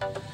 you